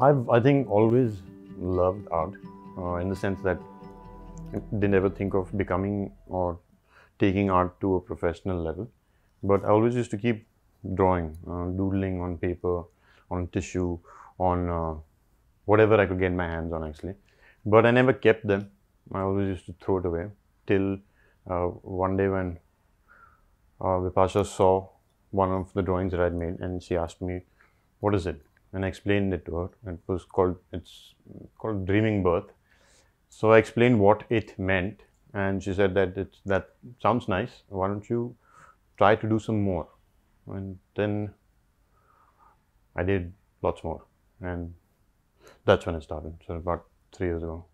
I've, I think, always loved art uh, in the sense that I didn't ever think of becoming or taking art to a professional level. But I always used to keep drawing, uh, doodling on paper, on tissue, on uh, whatever I could get my hands on actually. But I never kept them. I always used to throw it away till uh, one day when uh, Vipasha saw one of the drawings that I'd made and she asked me, what is it? And I explained it to her. It was called, it's called Dreaming Birth. So I explained what it meant and she said that it's, that sounds nice. Why don't you try to do some more? And then I did lots more and that's when it started. So about three years ago.